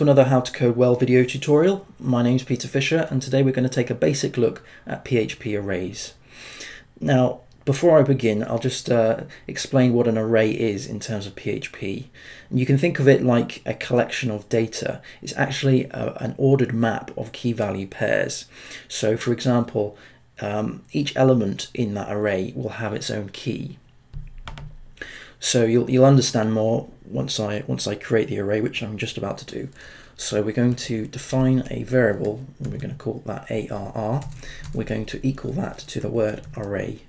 to another How to Code Well video tutorial. My name is Peter Fisher and today we're going to take a basic look at PHP arrays. Now before I begin I'll just uh, explain what an array is in terms of PHP. You can think of it like a collection of data. It's actually a, an ordered map of key value pairs. So for example um, each element in that array will have its own key. So you'll, you'll understand more once I, once I create the array, which I'm just about to do. So we're going to define a variable, and we're going to call that ARR. We're going to equal that to the word array.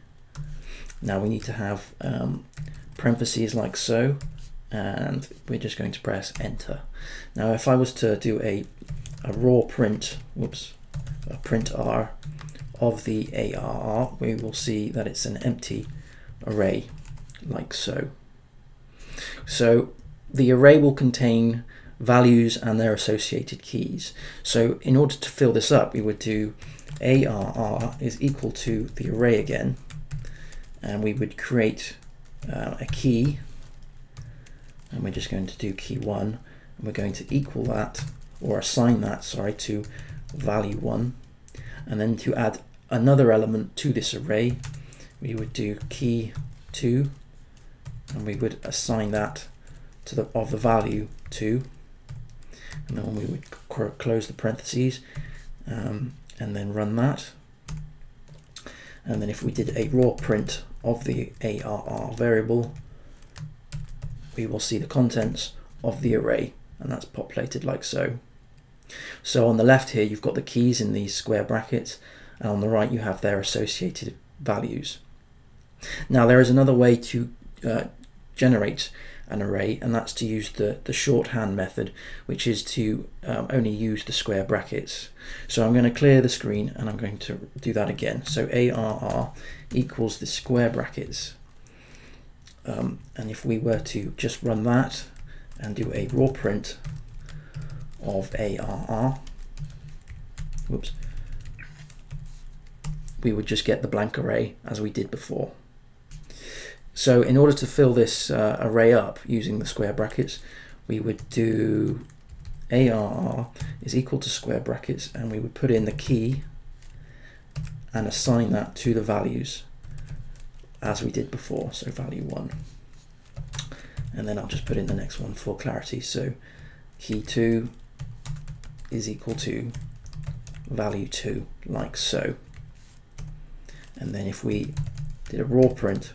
Now we need to have um, parentheses like so, and we're just going to press enter. Now if I was to do a, a raw print, whoops, a print R of the ARR, we will see that it's an empty array like so. So the array will contain values and their associated keys. So in order to fill this up, we would do ARR is equal to the array again, and we would create uh, a key, and we're just going to do key one, and we're going to equal that, or assign that, sorry, to value one, and then to add another element to this array, we would do key two, and we would assign that to the of the value 2 and then we would close the parentheses um, and then run that and then if we did a raw print of the ARR variable we will see the contents of the array and that's populated like so. So on the left here you've got the keys in these square brackets and on the right you have their associated values. Now there is another way to uh, generate an array and that's to use the, the shorthand method which is to um, only use the square brackets. So I'm going to clear the screen and I'm going to do that again. So ARR equals the square brackets um, and if we were to just run that and do a raw print of ARR, whoops, we would just get the blank array as we did before. So in order to fill this uh, array up using the square brackets, we would do ARR is equal to square brackets and we would put in the key and assign that to the values as we did before, so value 1. And then I'll just put in the next one for clarity. So key 2 is equal to value 2, like so. And then if we did a raw print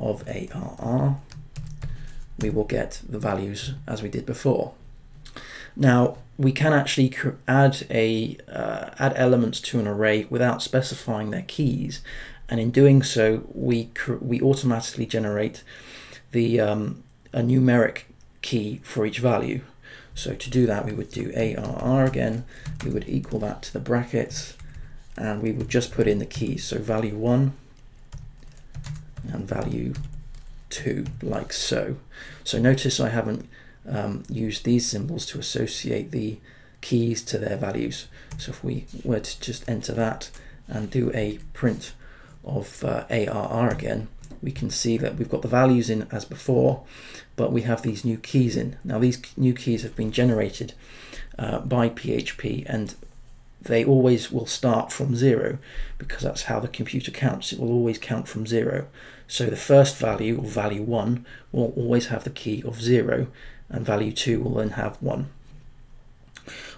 of ARR, we will get the values as we did before. Now we can actually add a uh, add elements to an array without specifying their keys, and in doing so, we we automatically generate the um, a numeric key for each value. So to do that, we would do ARR again. We would equal that to the brackets, and we would just put in the keys. So value one and value 2 like so. So notice I haven't um, used these symbols to associate the keys to their values. So if we were to just enter that and do a print of uh, ARR again, we can see that we've got the values in as before, but we have these new keys in. Now these new keys have been generated uh, by PHP and they always will start from zero because that's how the computer counts. It will always count from zero. So the first value, or value 1, will always have the key of 0, and value 2 will then have 1.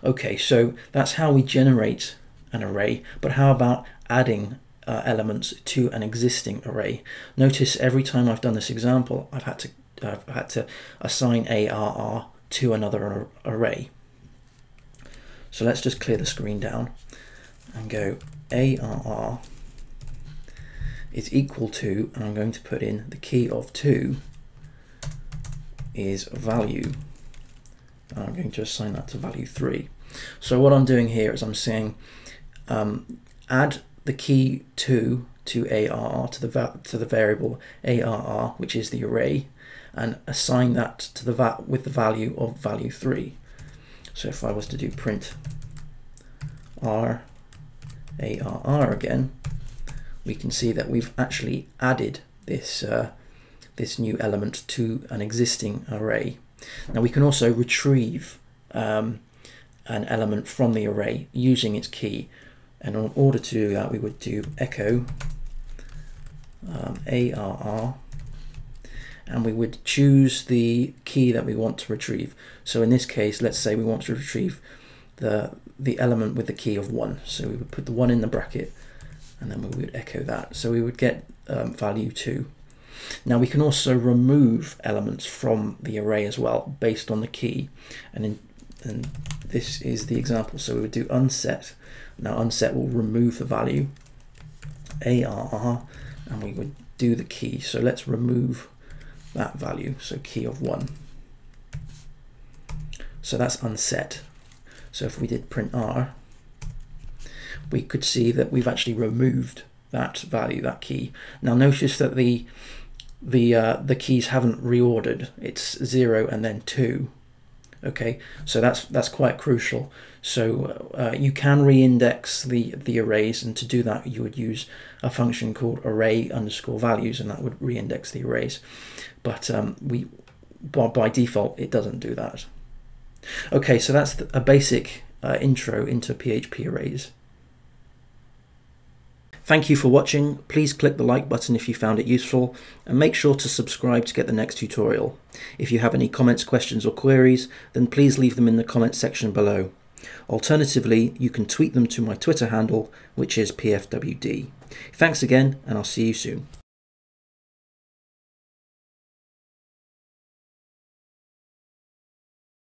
Okay, so that's how we generate an array, but how about adding uh, elements to an existing array? Notice every time I've done this example, I've had to, I've had to assign ARR to another array. So let's just clear the screen down and go ARR is equal to, and I'm going to put in the key of 2 is value. And I'm going to assign that to value 3. So what I'm doing here is I'm saying um, add the key 2 to ARR, to the, to the variable ARR, which is the array, and assign that to the va with the value of value 3. So if I was to do print R ARR again, we can see that we've actually added this, uh, this new element to an existing array. Now we can also retrieve um, an element from the array using its key. And in order to do that, we would do echo um, ARR and we would choose the key that we want to retrieve. So in this case, let's say we want to retrieve the, the element with the key of 1. So we would put the 1 in the bracket and then we would echo that. So we would get um, value 2. Now we can also remove elements from the array as well based on the key and, in, and this is the example. So we would do unset. Now unset will remove the value ARR and we would do the key. So let's remove that value, so key of 1. So that's unset. So if we did print r, we could see that we've actually removed that value, that key. Now notice that the the uh, the keys haven't reordered. It's zero and then two. Okay, so that's that's quite crucial. So uh, you can reindex the the arrays, and to do that, you would use a function called array underscore values, and that would reindex the arrays. But um, we by, by default, it doesn't do that. Okay, so that's a basic uh, intro into PHP arrays. Thank you for watching. Please click the like button if you found it useful and make sure to subscribe to get the next tutorial. If you have any comments, questions or queries, then please leave them in the comments section below. Alternatively, you can tweet them to my Twitter handle, which is PFWD. Thanks again, and I'll see you soon.